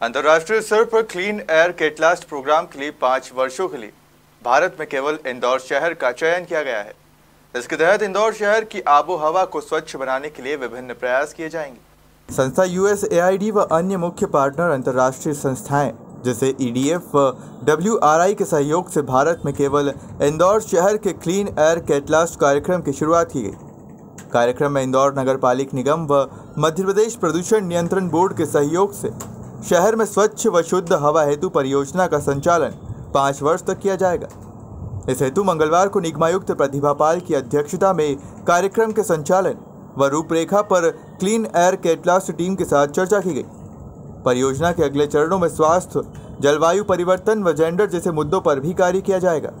अंतर्राष्ट्रीय स्तर पर क्लीन एयर केटलास्ट प्रोग्राम के लिए पाँच वर्षों के लिए भारत में केवल इंदौर शहर का चयन किया गया है। इसके तहत इंदौर शहर की आबो हवा को स्वच्छ बनाने के लिए विभिन्न प्रयास किए जाएँगे। संस्था यूएस एआईडी व अन्य मुख्य पार्टनर अंतर्राष्ट्रीय संस्थाएँ, जैसे ईडीएफ व डब्ल्यूआरआई के सहयोग से भारत में केवल इंदौर शहर के क्लीन एयर कैटलास्ट कार्यक्रम की शुरुआत की गई। कार्यक्रम में इंदौर नगर पालिक निगम व मध्य प्रदेश प्रदूषण नियंत्रण बोर्ड के सहयोग से शहर में स्वच्छ व शुद्ध हवा हेतु परियोजना का संचालन पाँच वर्ष तक किया जाएगा। इस हेतु मंगलवार को निगमायुक्त प्रतिभा पाल की अध्यक्षता में कार्यक्रम के संचालन व रूपरेखा पर क्लीन एयर कैटलास्ट टीम के साथ चर्चा की गई। परियोजना के अगले चरणों में स्वास्थ्य, जलवायु परिवर्तन व जेंडर जैसे मुद्दों पर भी कार्य किया जाएगा।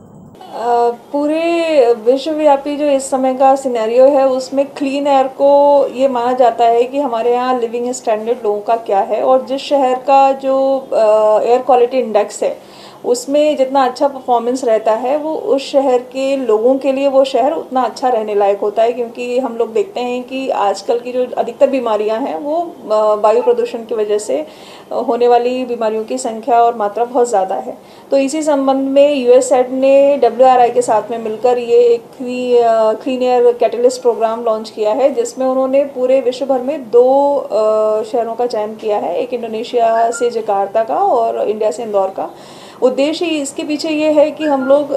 पूरे विश्वव्यापी जो इस समय का सिनेरियो है, उसमें क्लीन एयर को ये माना जाता है कि हमारे यहाँ लिविंग स्टैंडर्ड लोगों का क्या है और जिस शहर का जो एयर क्वालिटी इंडेक्स है उसमें जितना अच्छा परफॉर्मेंस रहता है, वो उस शहर के लोगों के लिए वो शहर उतना अच्छा रहने लायक होता है, क्योंकि हम लोग देखते हैं कि आजकल की जो अधिकतर बीमारियाँ हैं, वो वायु प्रदूषण की वजह से होने वाली बीमारियों की संख्या और मात्रा बहुत ज़्यादा है। तो इसी संबंध में यूएस ने डब्ल्यूआरआई के साथ में मिलकर ये एक clean air catalyst programme launch किया है, जिसमें उन्होंने पूरे विश्व भर में दो शहरों का चयन किया है, एक इंडोनेशिया से जकार्ता का और इंडिया से इंदौर का। उद्देश्य इसके पीछे ये है कि हम लोग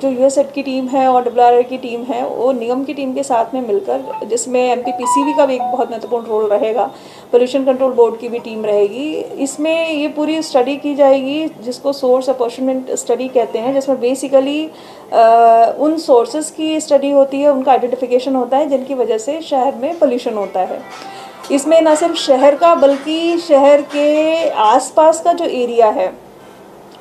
जो यू की टीम है और डब्ल्यू की टीम है, वो निगम की टीम के साथ में मिलकर, जिसमें एम का भी एक बहुत महत्वपूर्ण रोल रहेगा पोल्यूशन कंट्रोल बोर्ड की भी टीम रहेगी। इसमें ये पूरी स्टडी की जाएगी, जिसको सोर्स अपॉर्चुनमेंट स्टडी कहते हैं, जिसमें बेसिकली उन सोर्सेज की स्टडी होती है, उनका आइडेंटिफिकेशन होता है, जिनकी वजह से शहर में पोल्यूशन होता है। इसमें न सिर्फ़ शहर का, बल्कि शहर के आसपास का जो एरिया है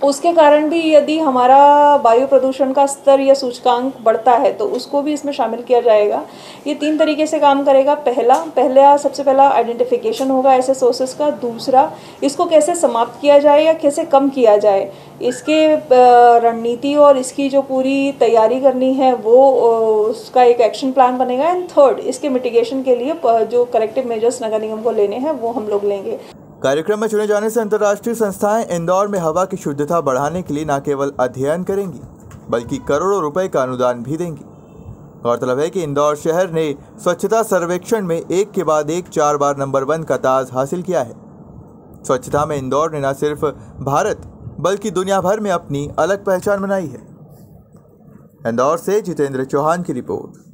उसके कारण भी यदि हमारा वायु प्रदूषण का स्तर या सूचकांक बढ़ता है तो उसको भी इसमें शामिल किया जाएगा। ये तीन तरीके से काम करेगा। पहला पहला सबसे पहला आइडेंटिफिकेशन होगा ऐसे सोर्सेस का। दूसरा, इसको कैसे समाप्त किया जाए या कैसे कम किया जाए, इसके रणनीति और इसकी जो पूरी तैयारी करनी है, वो उसका एक एक्शन प्लान बनेगा। एंड थर्ड इसके मिटिगेशन के लिए जो करेक्टिव मेजर्स नगर निगम को लेने हैं, वो हम लोग लेंगे। कार्यक्रम में चुने जाने से अंतर्राष्ट्रीय संस्थाएँ इंदौर में हवा की शुद्धता बढ़ाने के लिए न केवल अध्ययन करेंगी, बल्कि करोड़ों रुपए का अनुदान भी देंगी। गौरतलब है कि इंदौर शहर ने स्वच्छता सर्वेक्षण में एक के बाद एक चार बार नंबर वन का ताज हासिल किया है। स्वच्छता में इंदौर ने न सिर्फ़ भारत, बल्कि दुनिया भर में अपनी अलग पहचान बनाई है। इंदौर से जितेंद्र चौहान की रिपोर्ट।